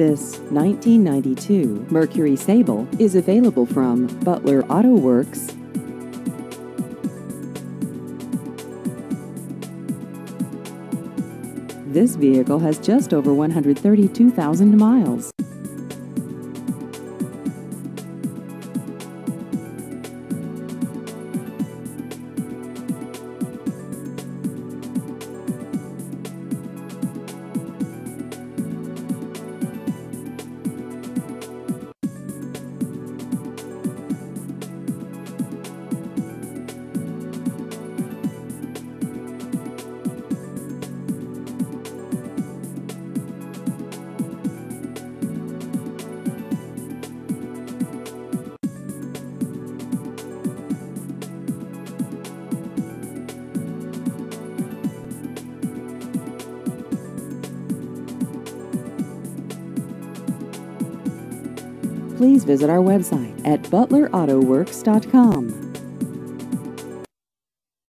This 1992 Mercury Sable is available from Butler Auto Werks. This vehicle has just over 132,000 miles. Please visit our website at butlerautowerks.com.